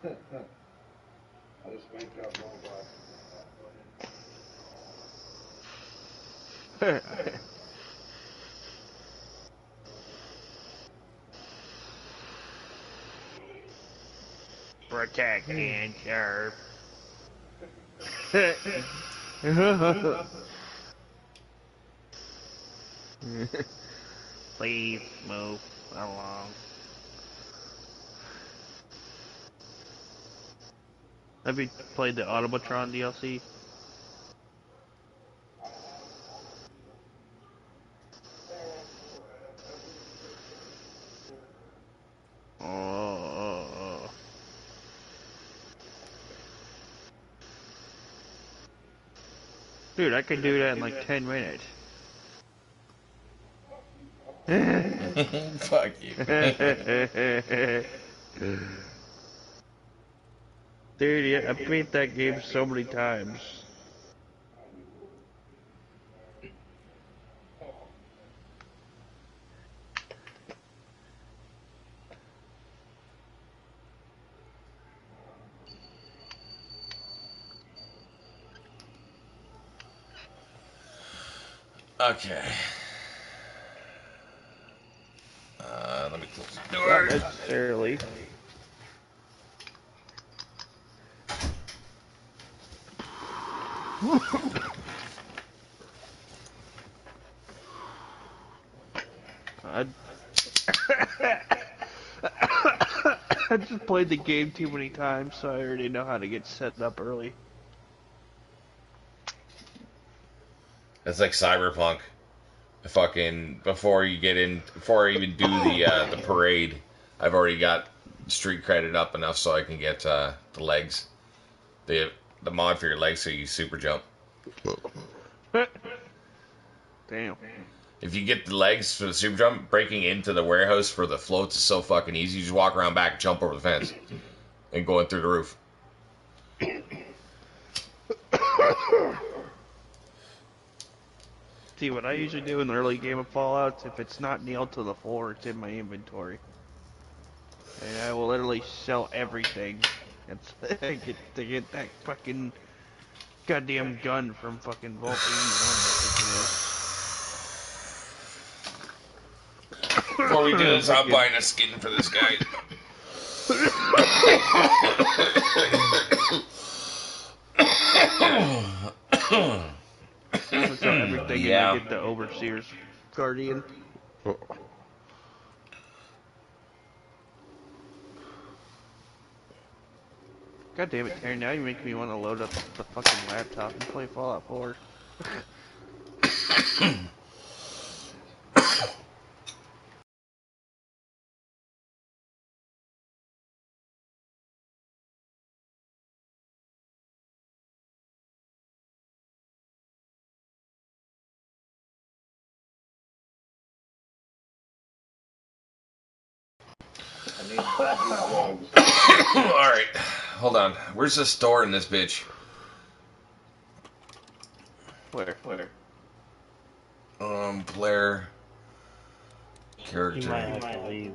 I just banked up Roblox. Protect hmm. and serve. Please move along. Have you played the Automatron DLC? Oh. Dude, I could do that in like 10 minutes. Fuck you. Dude, I beat that game so many times. Okay. Uh, let me close the Not door. necessarily. I I just played the game too many times, so I already know how to get set up early. It's like Cyberpunk. Fucking before you get in, before I even do the uh, the parade, I've already got street credit up enough so I can get uh, the legs, the the mod for your legs so you super jump. Damn. If you get the legs for the super jump, breaking into the warehouse for the floats is so fucking easy. You just walk around back, jump over the fence, and going through the roof. See, what I usually do in the early game of Fallout, if it's not nailed to the floor, it's in my inventory. And I will literally sell everything to get that fucking goddamn gun from fucking Vault Before we do this, I'm buying a skin for this guy. I everything Yeah. and I get the Overseer's Guardian. God damn it, Terry, now you make me want to load up the fucking laptop and play Fallout 4. All right, hold on. Where's the store in this bitch? Where? Where? Um, player, You character. might have to leave.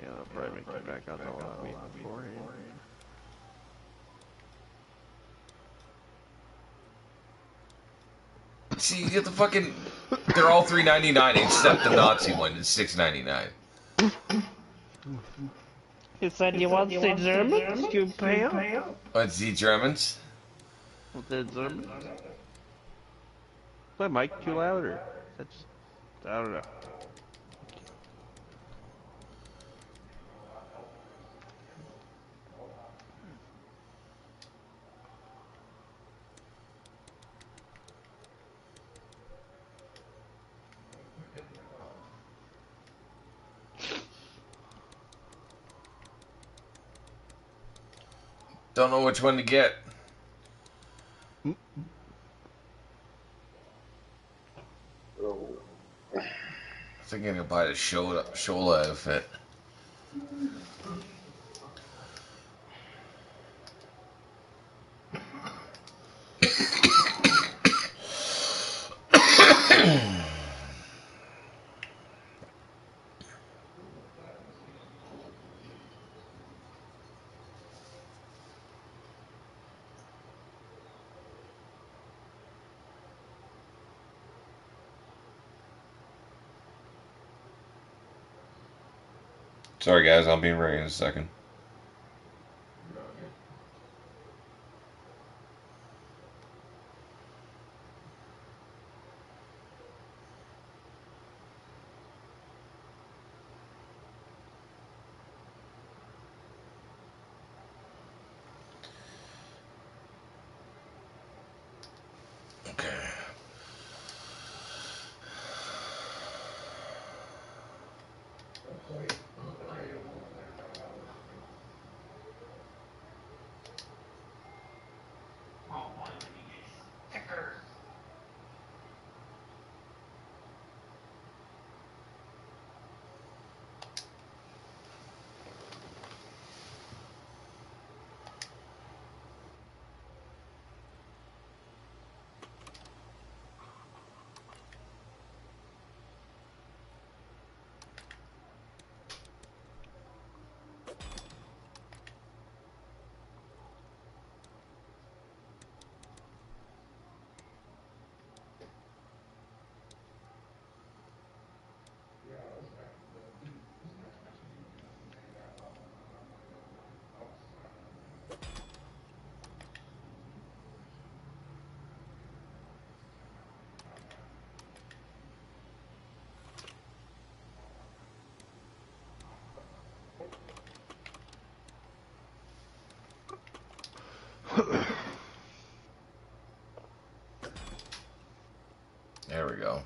Yeah, that'll probably make you back out the lobby beforehand. See, you get the fucking. They're all three ninety nine except the Nazi one is six ninety nine. You said you want the Germans? You pay up? What's the Germans? With the German? Is my mic too loud or? That's. I don't know. Don't know which one to get. Oh, I think I'm gonna buy the Shola, Shola outfit. Sorry, guys. I'll be right in a second. Okay. There we go.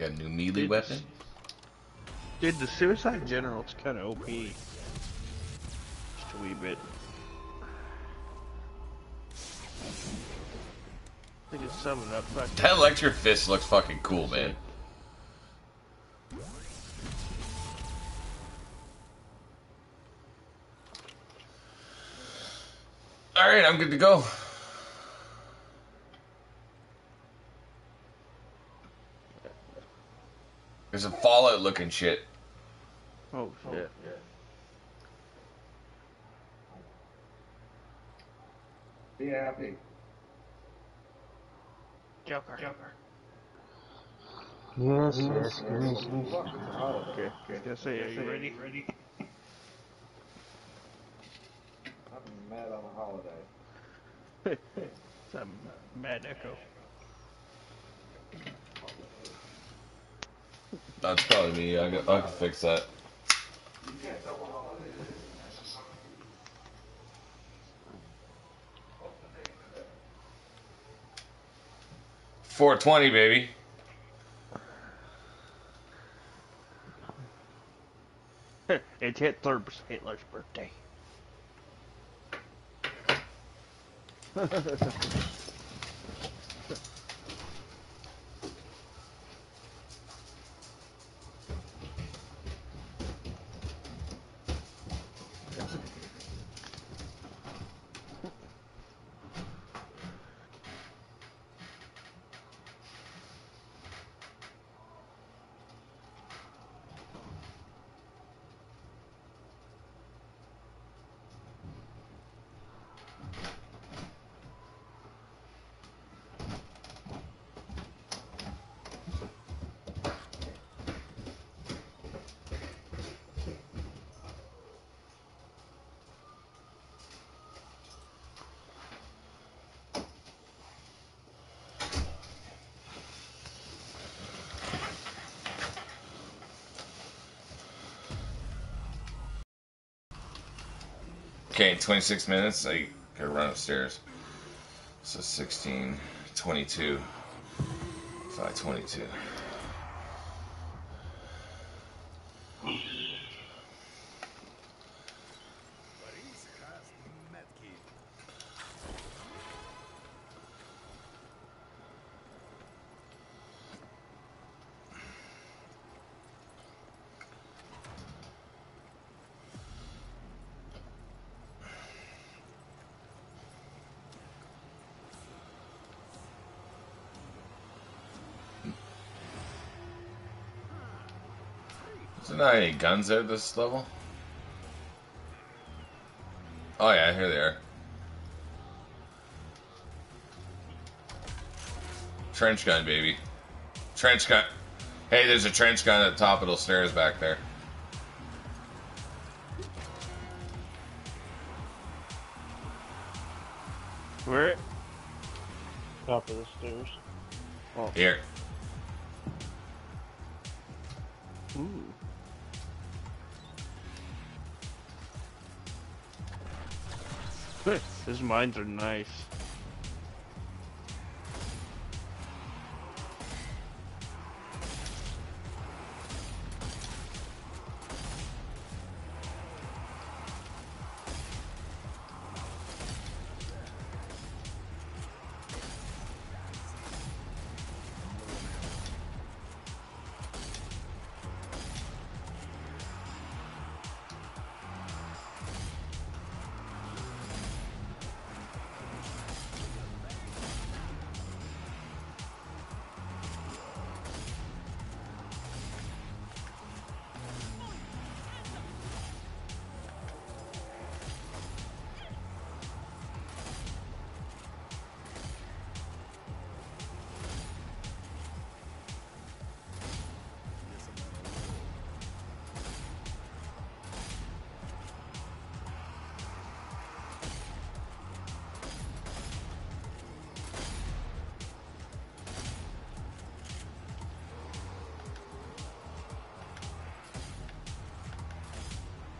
Got a new melee Dude, weapon? Dude, the Suicide General's kind of OP. Just a wee bit. I think it's summing up. Fuck. That electric fist looks fucking cool, man. Alright, I'm good to go. There's a Fallout looking shit. Oh shit. Be happy. Joker. Joker. Yes, yes, yes. Oh, Okay. Okay. Just say, are you ready? Ready? I'm mad on a holiday. Some mad echo. That's probably me. I can, I can fix that. Four twenty, baby. it's Hitler's Hitler's birthday. Okay, in 26 minutes, I gotta run upstairs. So 16, 22, 522. there not any guns at this level? Oh yeah, here they are. Trench gun, baby. Trench gun. Hey, there's a trench gun at the top of the stairs back there. Where? Top of the stairs. Oh. Here. Mines are nice.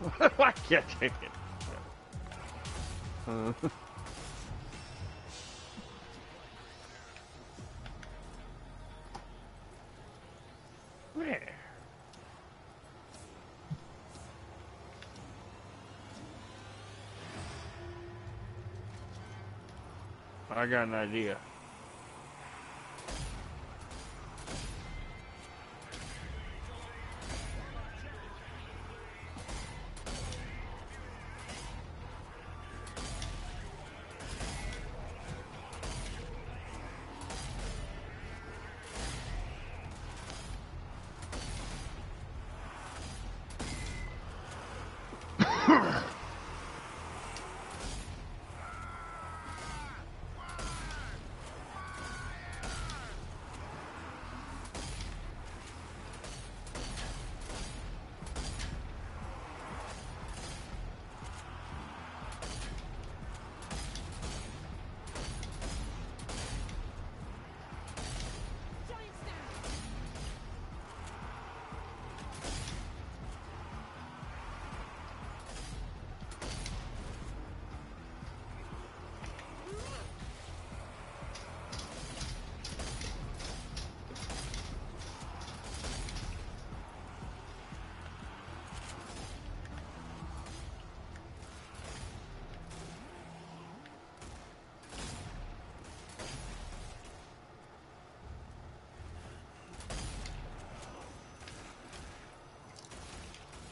I can't take it. Uh, Where? I got an idea.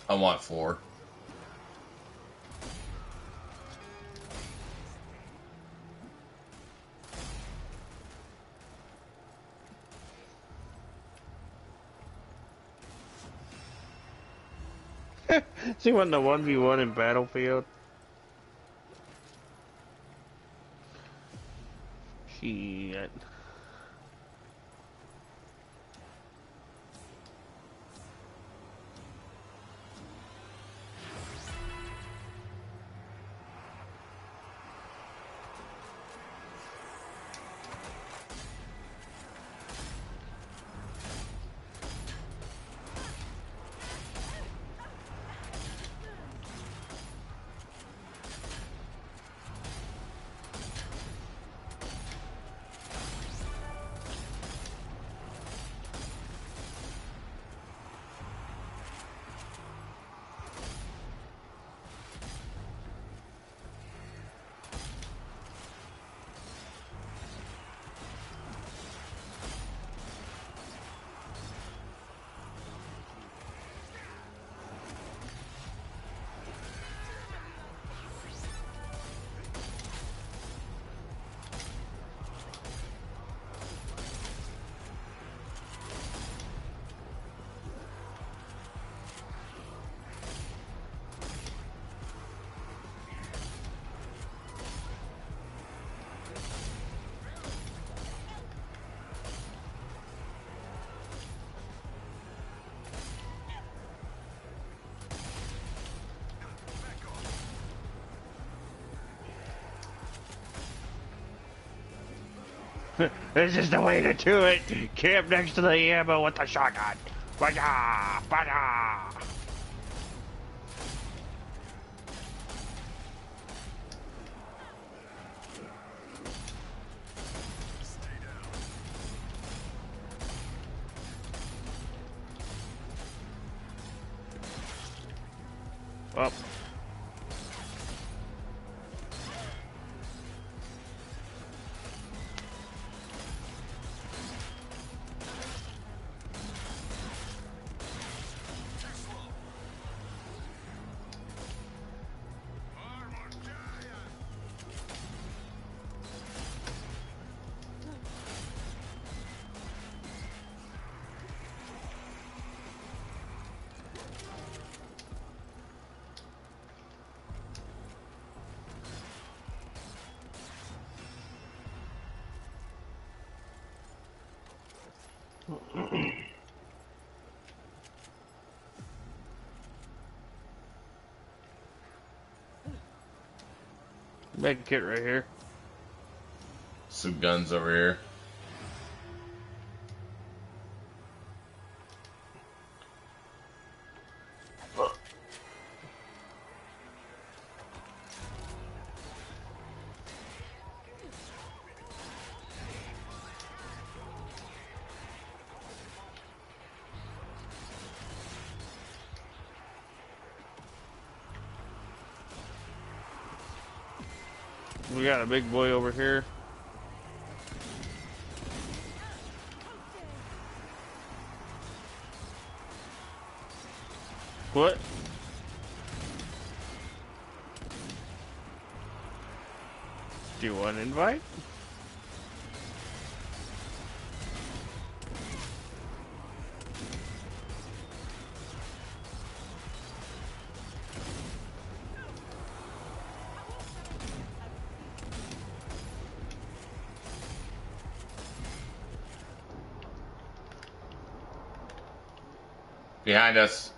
I want four. See when the one v one in Battlefield. this is the way to do it. Camp next to the ammo with the shotgun. Baja! Baja! Med kit right here. Some guns over here. Got a big boy over here. What? Do you want an invite? Behind us.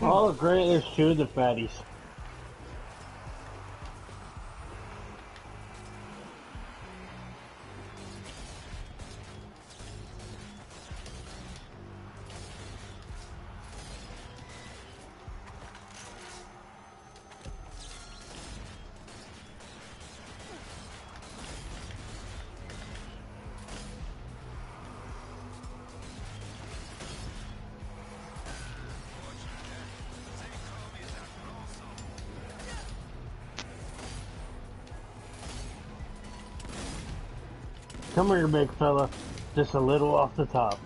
Oh, great, there's two of the fatties. Come here, big fella. Just a little off the top.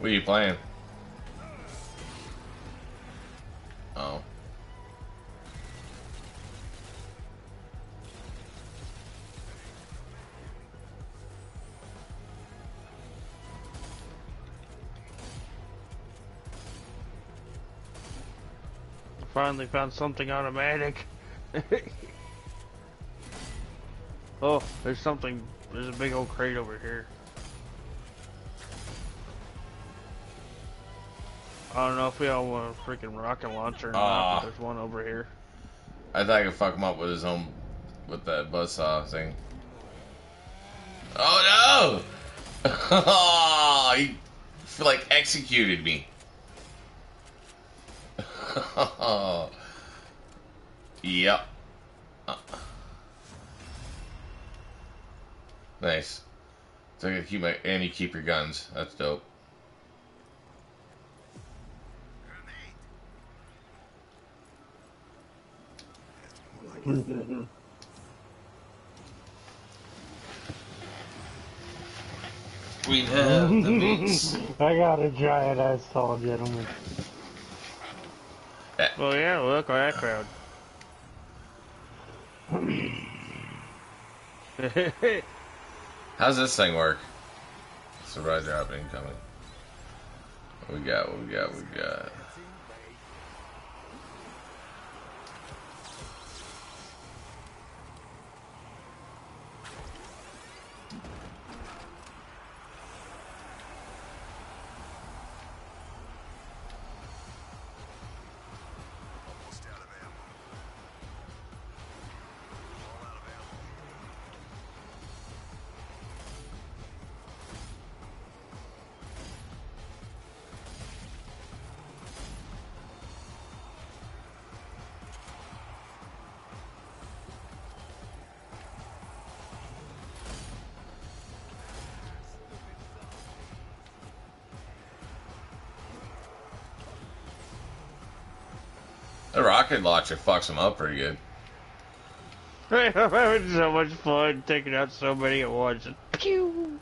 What are you playing? Oh. Finally found something automatic. oh, there's something. There's a big old crate over here. I don't know if we all want a freaking rocket launcher or not, Ah. but there's one over here. I thought I could fuck him up with his own, with that buzzsaw thing. Oh no! Oh, he like executed me. yep. Uh. Nice. So I gotta keep my and you keep your guns. That's dope. We have the meats. I got a giant ass tall gentleman. Well, yeah, look at that crowd. How's this thing work? Surprise drop incoming. What we got? What we got? What we got? Rocket launcher fucks them up pretty good. I'm having so much fun taking out so many at once. Pew!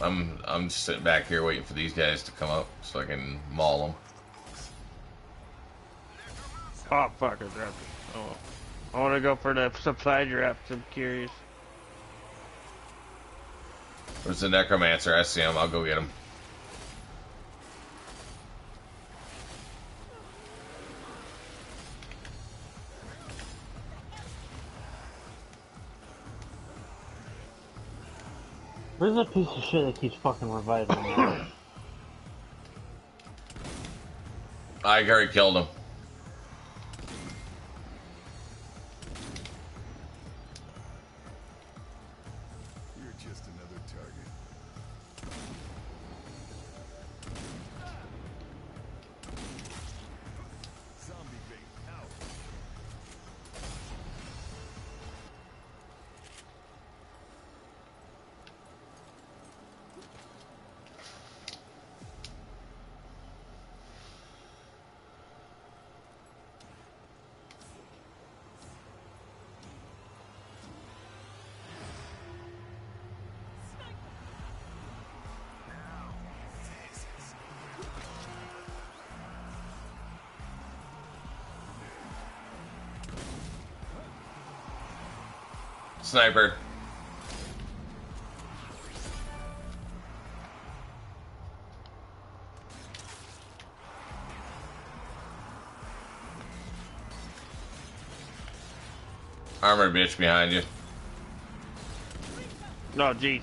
I'm I'm just sitting back here waiting for these guys to come up so I can maul them. Oh, fuck, I dropped it. Oh. I want to go for the supply drop, I'm curious. Where's the necromancer? I see him. I'll go get him. Where's that piece of shit that keeps fucking reviving me? I already killed him. Sniper. Armored bitch behind you. No, jeez.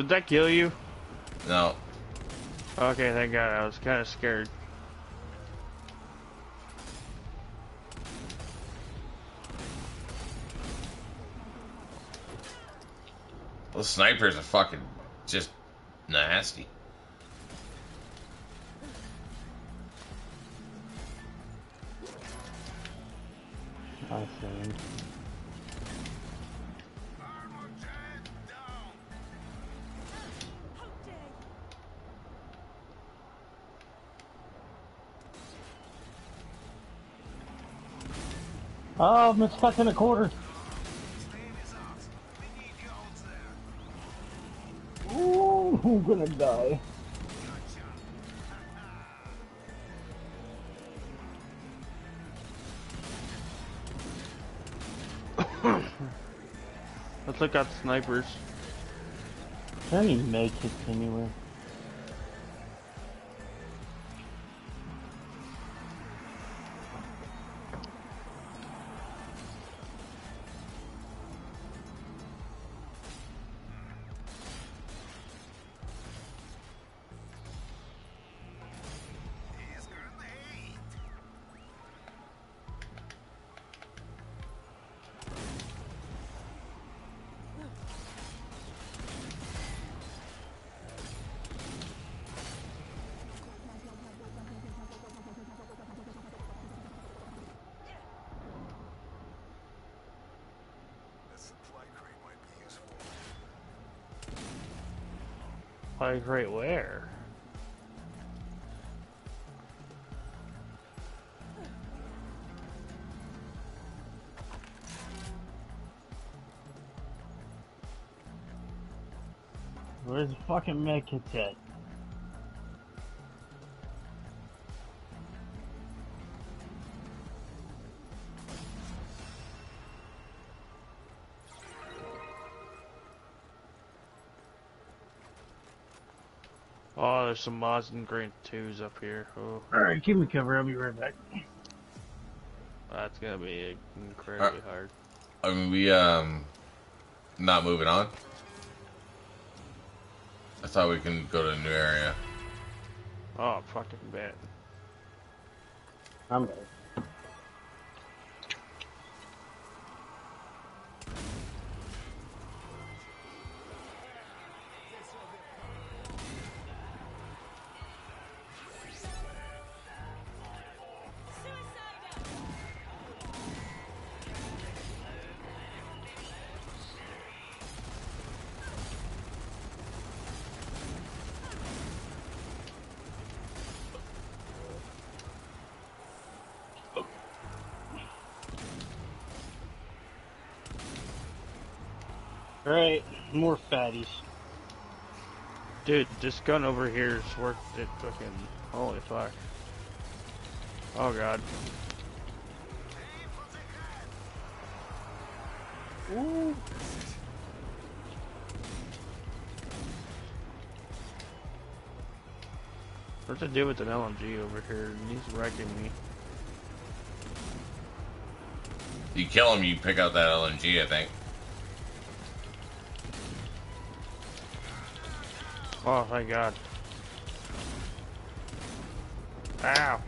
Did that kill you? No. Okay, thank God. I was kind of scared. Those snipers are fucking just nasty. I see. Oh, I'm stuck in a quarter. Ooh, I'm gonna die. Let's look out snipers. Is there any med kits anywhere? Like right where? Where's the fucking med kits at? There's some mods and Grant 2s up here. Oh, Alright, keep me covered, I'll be right back. that's gonna be incredibly hard. I mean, we um, not moving on. I thought we can go to a new area. Oh, fucking bad. I'm back. Alright, more fatties. Dude, this gun over here is worth it fucking. Holy fuck. Oh god. Ooh. What's it do with an LMG over here? He's wrecking me. You kill him, you pick out that LMG. I think. Oh, thank god. Ow.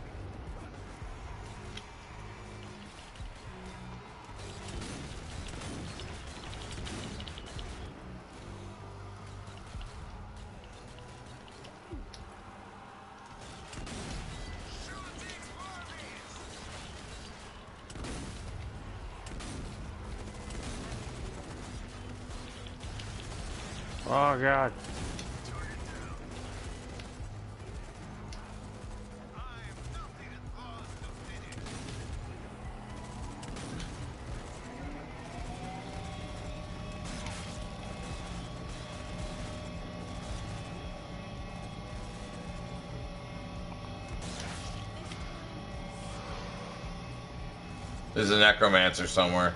There's a necromancer somewhere.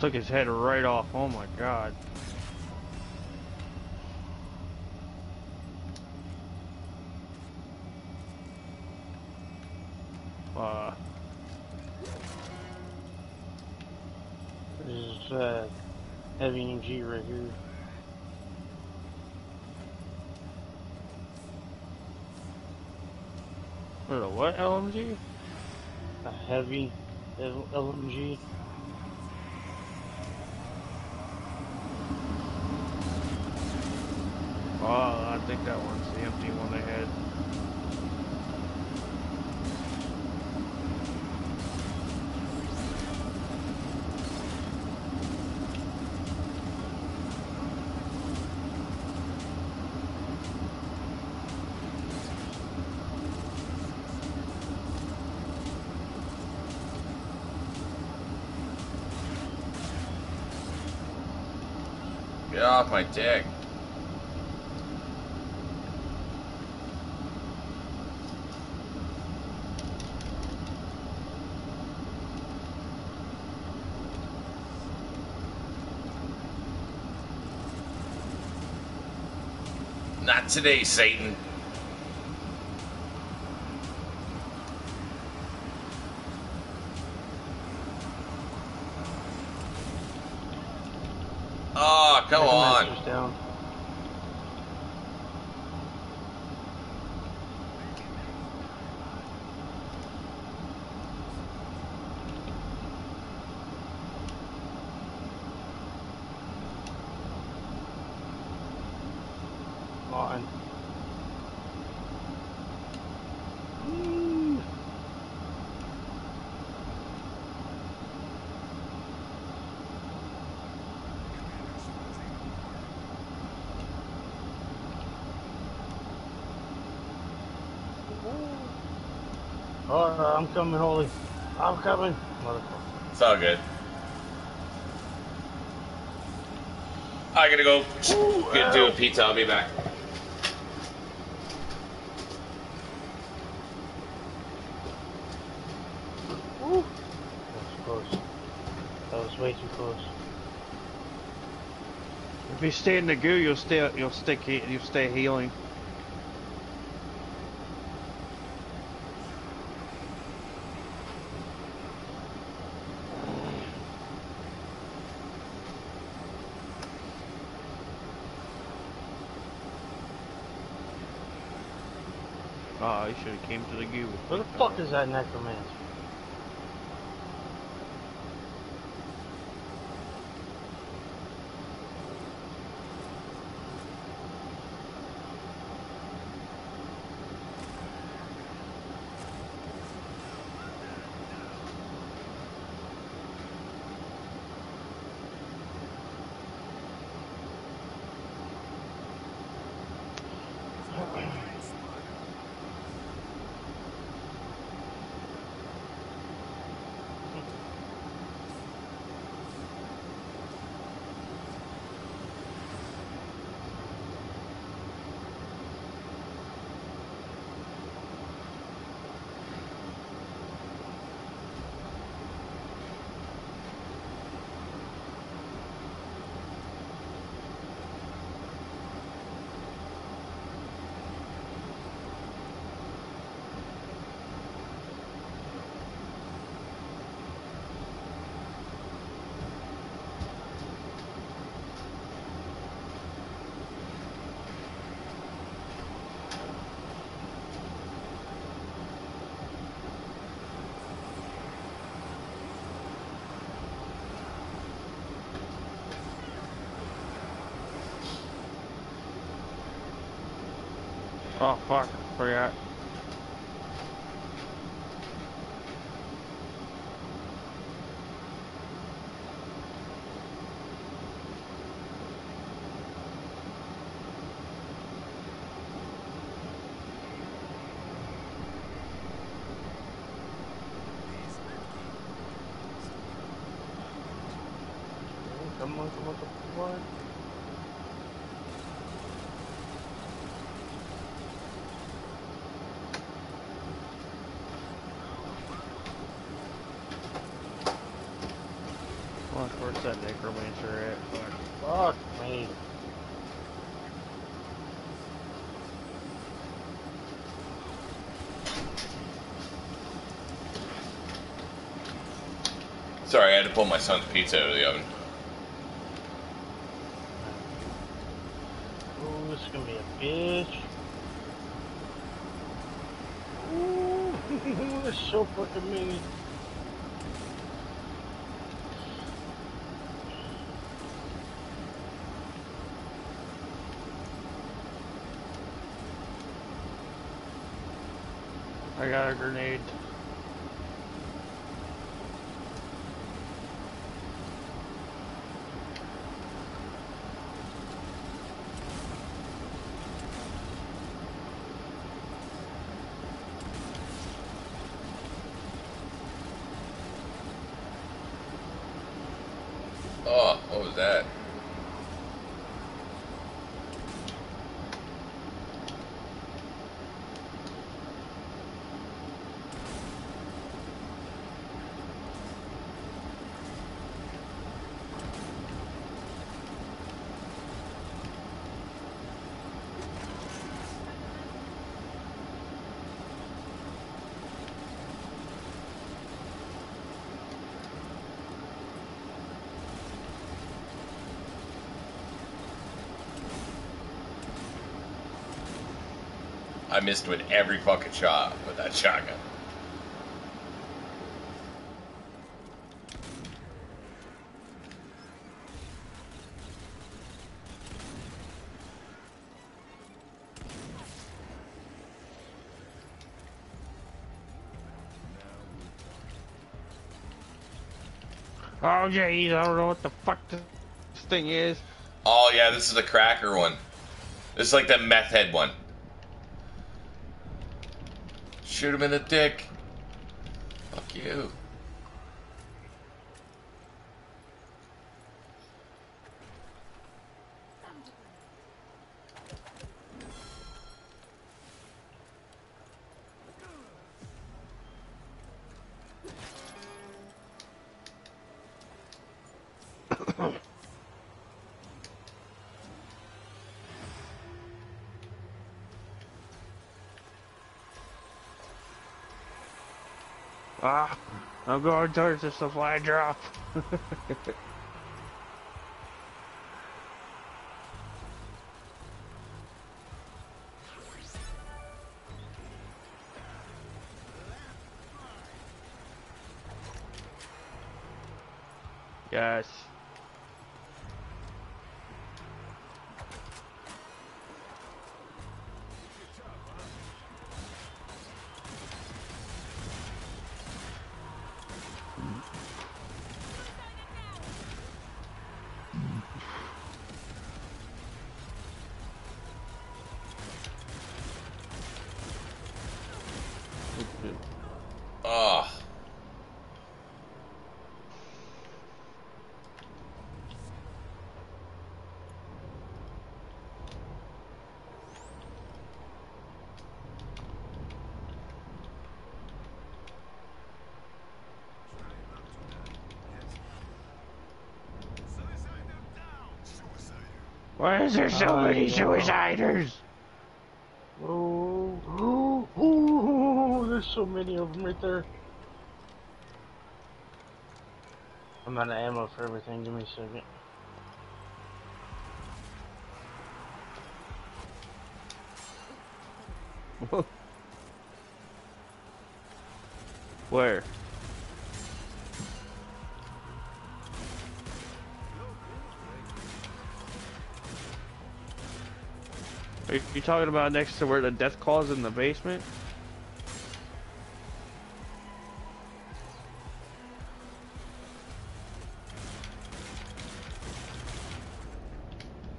Took his head right off. Oh my god. Right here. what a what LMG? A heavy L- LMG. Oh, I think that one's the empty one they had. My. Not today, Satan. Oh, come on. Necromancer's down. Come on. Woo. Oh, I'm coming, Holy. I'm coming. Motherfucker. It's all good. I gotta go get do a pizza. I'll be back. Woo. That was close. That was way too close. If you stay in the goo, you'll stay. You'll stick. You'll stay healing. Should have came to the goo. Where the fuck is that necromancer? Oh fuck! Forgot. Come on, come on, come on. Fuck, where's that necromancer at? Fuck. Fuck me. Sorry, I had to pull my son's pizza out of the oven. Ooh, this is gonna be a bitch. Ooh, there's so fucking many. I got a grenade. Oh, what was that? I missed with every fucking shot with that shotgun. Oh jeez, I don't know what the fuck this thing is. Oh yeah, this is the cracker one. This is like the meth head one. Shoot him in the dick. Fuck you. I'm going towards the supply drop. is there so I many know. suiciders? Oh, oh, oh, there's so many of them right there. I'm out of ammo for everything. Give me a second. Where? Are you talking about next to where the death claws in the basement?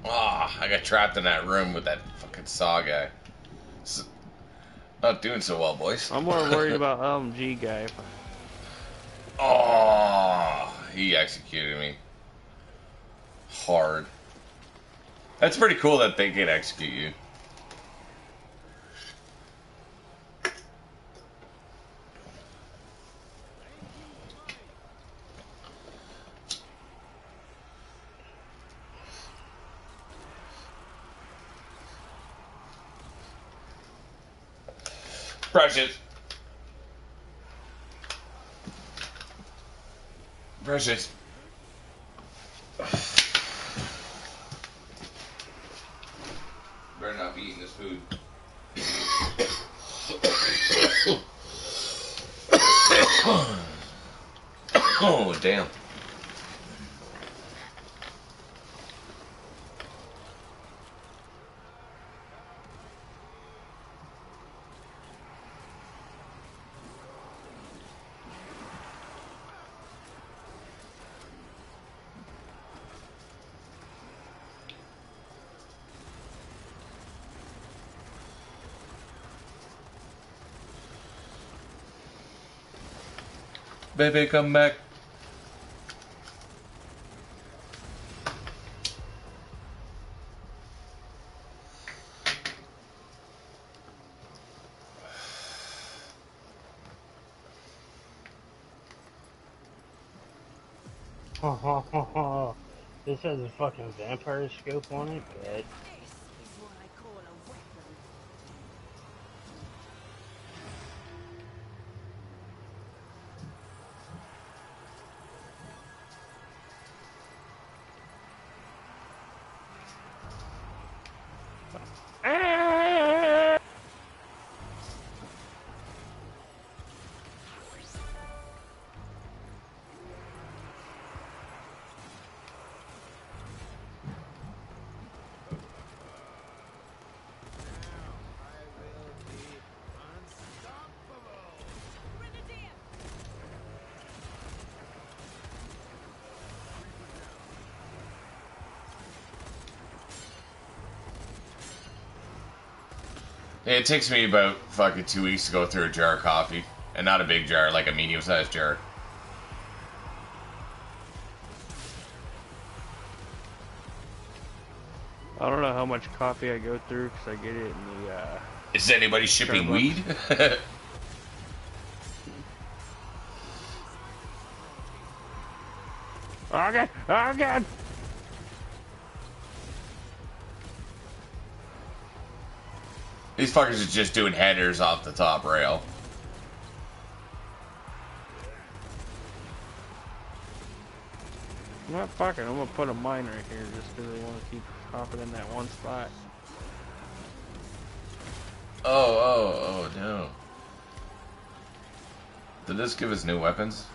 Ah, I got trapped in that room with that fucking saw guy. Not doing so well, boys. I'm more worried about LMG guy. Oh, he executed me. Hard. That's pretty cool that they can execute you. Precious. Precious. Better not be eating this food. oh, damn. Baby, come back. this has a fucking vampire scope on it, but It takes me about fucking two weeks to go through a jar of coffee, and not a big jar, like a medium-sized jar. I don't know how much coffee I go through because I get it in the. Uh, Is anybody shipping weed? oh god! Oh god! These fuckers are just doing headers off the top rail. I'm not fucking. I'm gonna put a mine right here just because they want to keep hopping in that one spot. Oh, oh, oh, no. Did this give us new weapons?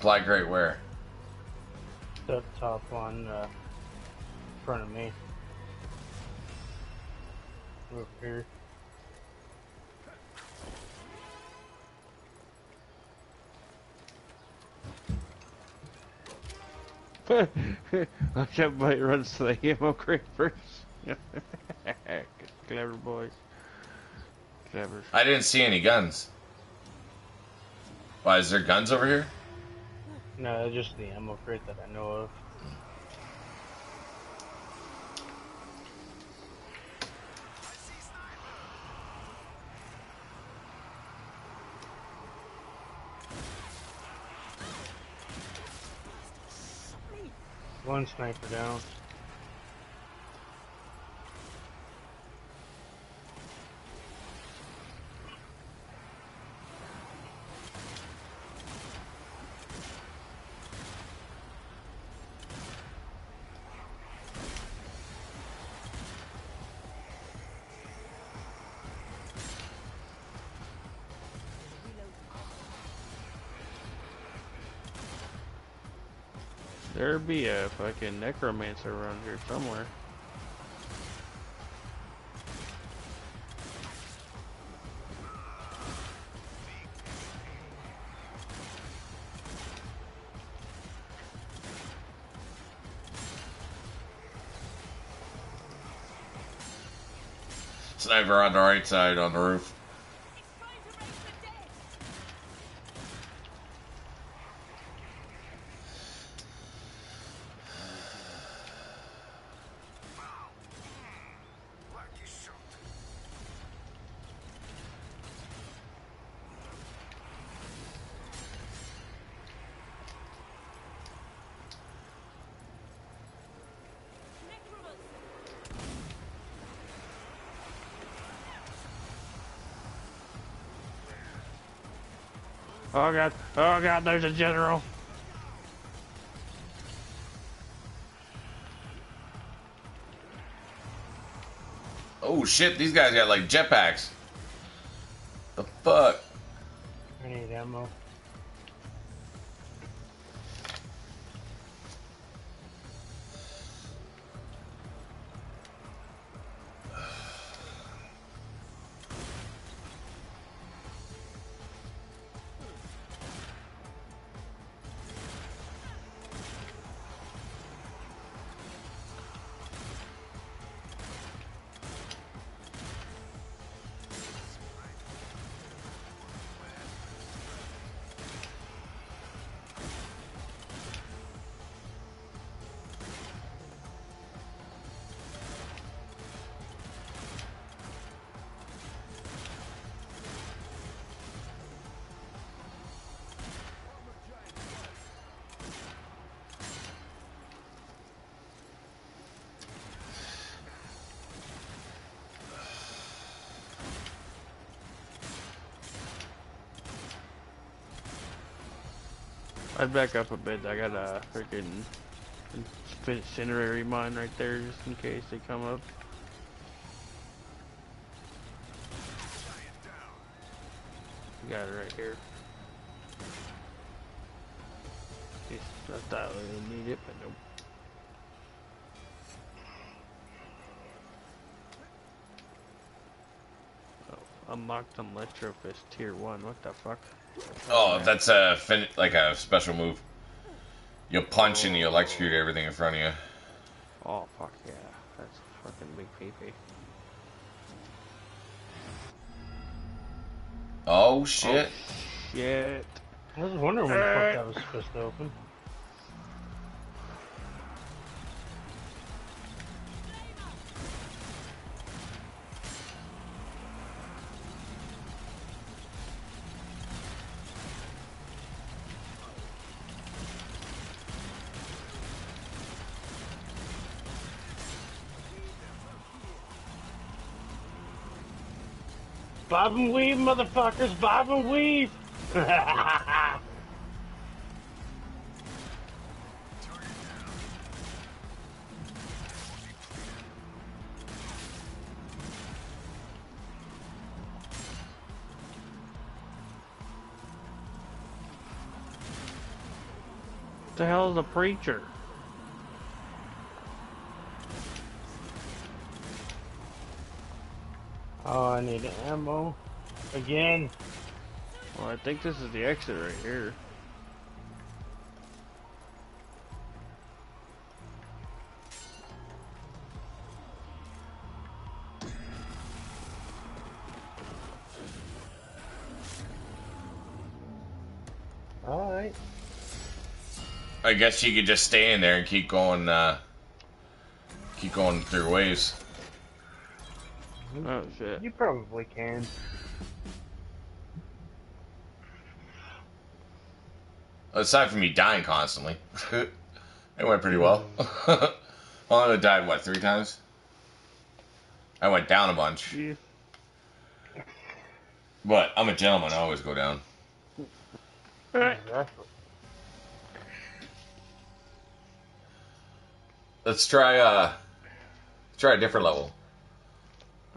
Supply crate where? Up top on uh, front of me. Over here. Everybody runs to the ammo crate first. Clever boys. Clever. I didn't see any guns. Why, is there guns over here? No, just the ammo crate that I know of. One sniper down. Be a fucking necromancer around here somewhere. Sniper on the right side on the roof. Oh god, oh god, there's a general. Oh shit, these guys got like jetpacks. I'd back up a bit. I got a freaking incinerary mine right there just in case they come up. Got it right here. Just, I thought we would need it, but nope. Oh, unlocked Electrofist tier 1. What the fuck? Oh, that's a fin- like a special move. You'll punch and you electrocute everything in front of you. Oh, fuck yeah. That's fucking big PP. Oh shit! Oh, shit. I was wondering when the fuck that was supposed to open. Bob and weave, motherfuckers! Bob and weave! The hell is a preacher? I need ammo. Again. Well, I think this is the exit right here. Alright. I guess you could just stay in there and keep going. Uh, keep going through waves. Oh shit. You probably can. Aside from me dying constantly, it went pretty well. I only died what three times. I went down a bunch, Yeah. but I'm a gentleman. I always go down. Exactly. Let's try. Uh, try a different level.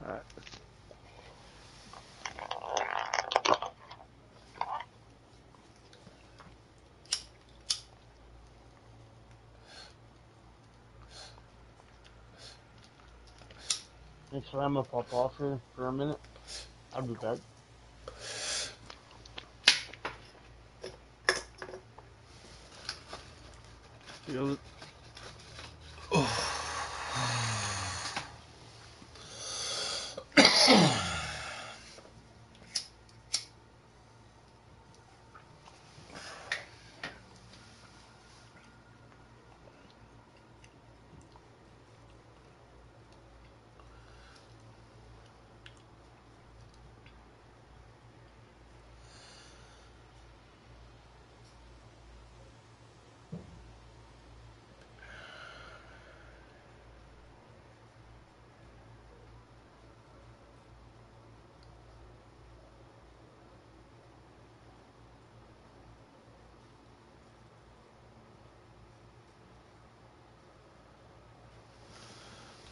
Alright. Thanks for I'm gonna pop off here for a minute. I'll be back. Feel it.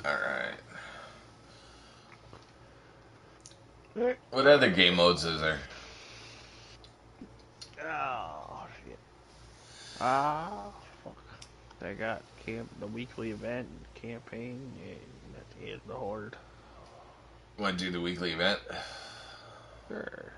All right. What other game modes is there? Oh shit. Ah fuck. They got camp the weekly event and campaign and that's it the horde. Want to do the weekly event? Sure.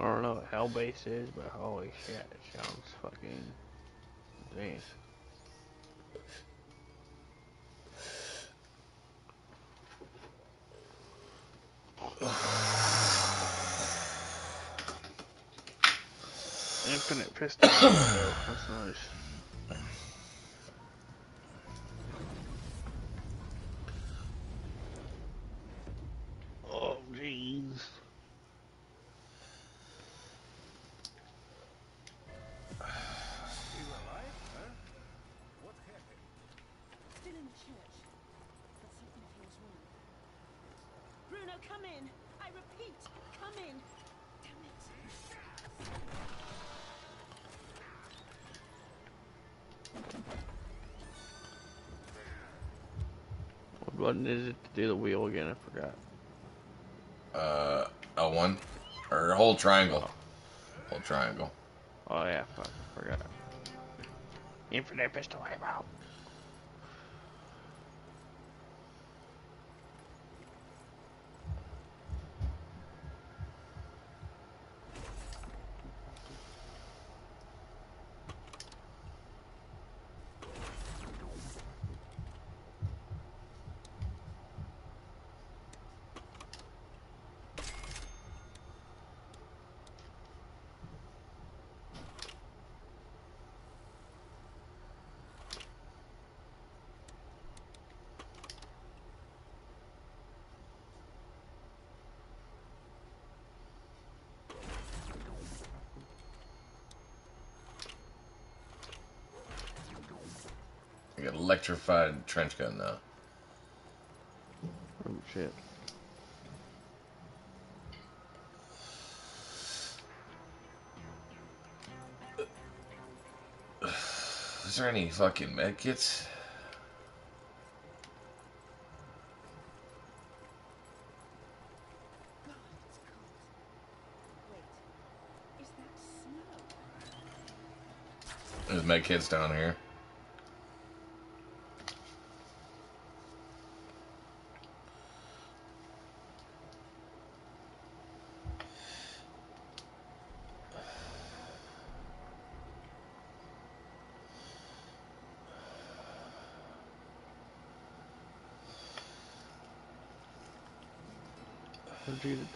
I don't know what Hellbase is, but holy shit, it sounds fucking insane. Infinite pistol. That's nice. Do the wheel again? I forgot. Uh, L1 or whole triangle. Whole triangle. Oh yeah, fuck, I forgot. Infinite pistol ammo. Electrified trench gun now. Oh shit. Is there any fucking med kits? God, it's cold. Wait, is that snow? There's med kits down here.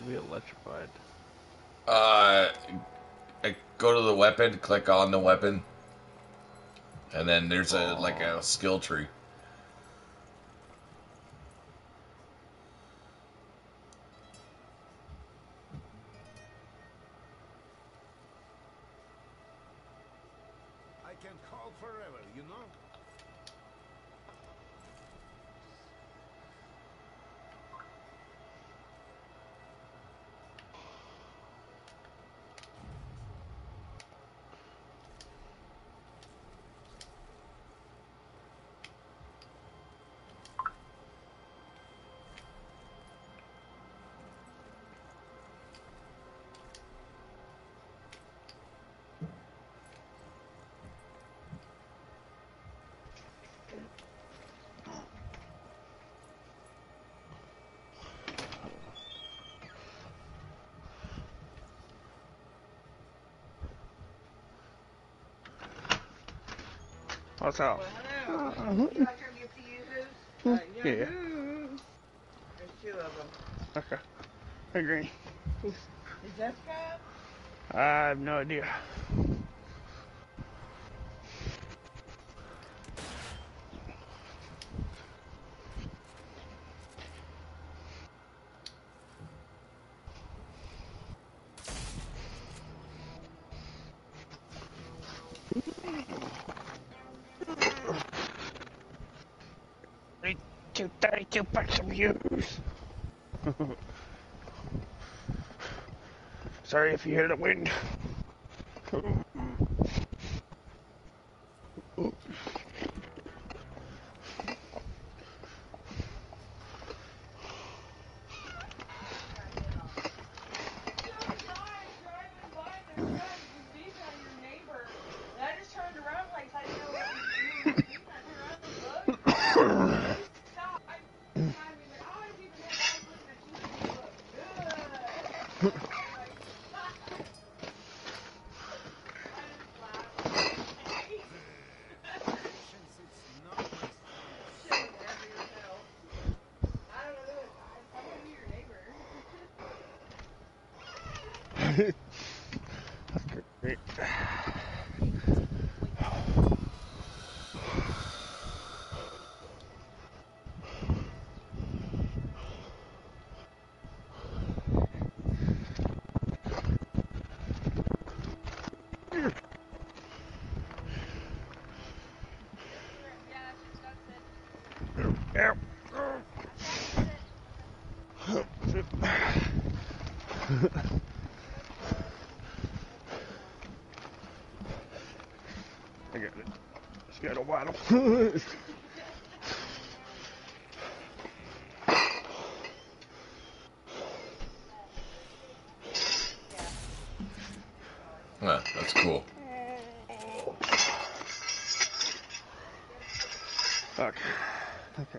Be electrified? Uh, I go to the weapon, click on the weapon, and then there's a like a skill tree. What's up? Well, hello. You like the users? Uh, Yeah. There's two of them. Okay. Agree. Is Jessica? I have no idea. Sorry if you hear the wind. Just got a waddle. Huh, that's cool. okay. Okay.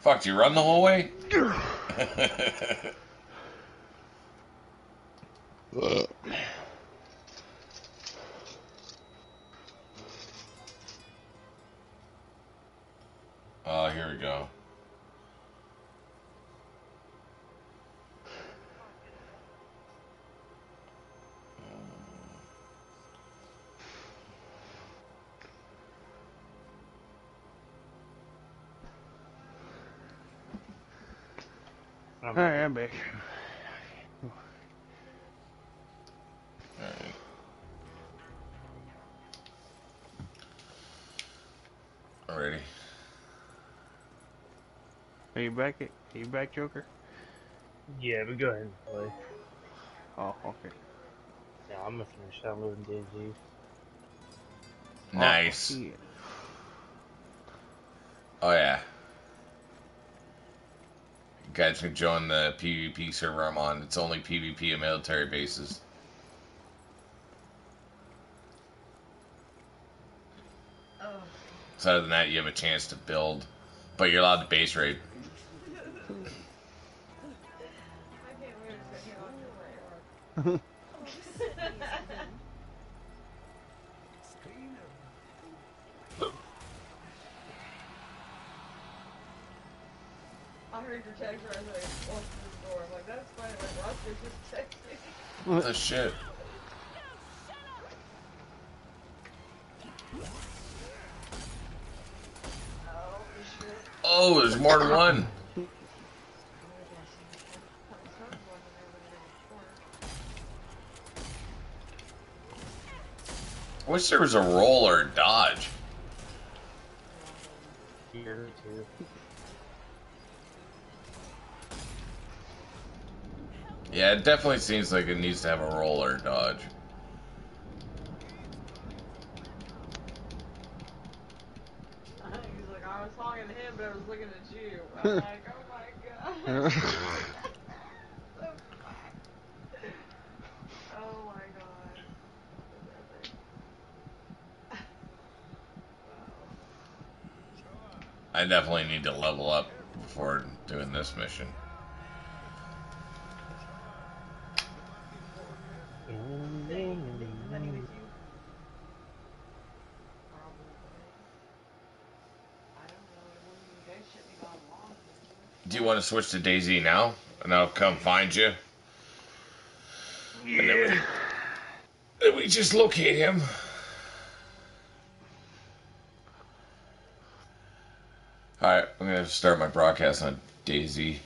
Fuck, do you run the whole way? Alright, I'm back. Alright. Alrighty. Are you back? It? Are you back, Joker? yeah, but go ahead and play. Oh, okay. Yeah, I'm gonna finish downloading DayZ. Nice. Oh, shit. Oh yeah. You guys can join the PvP server I'm on. It's only PvP and military bases. Oh. So other than that, you have a chance to build, but you're allowed to base raid. Than one. I wish there was a roll or a dodge. Here too. Yeah, it definitely seems like it needs to have a roll or a dodge. He's like, I was talking to him, but I was looking at you. I'm like, oh my god. oh my god. I definitely need to level up before doing this mission. Do you want to switch to Daisy now? And I'll come find you? And then we, then we just locate him. Start my broadcast on Daisy.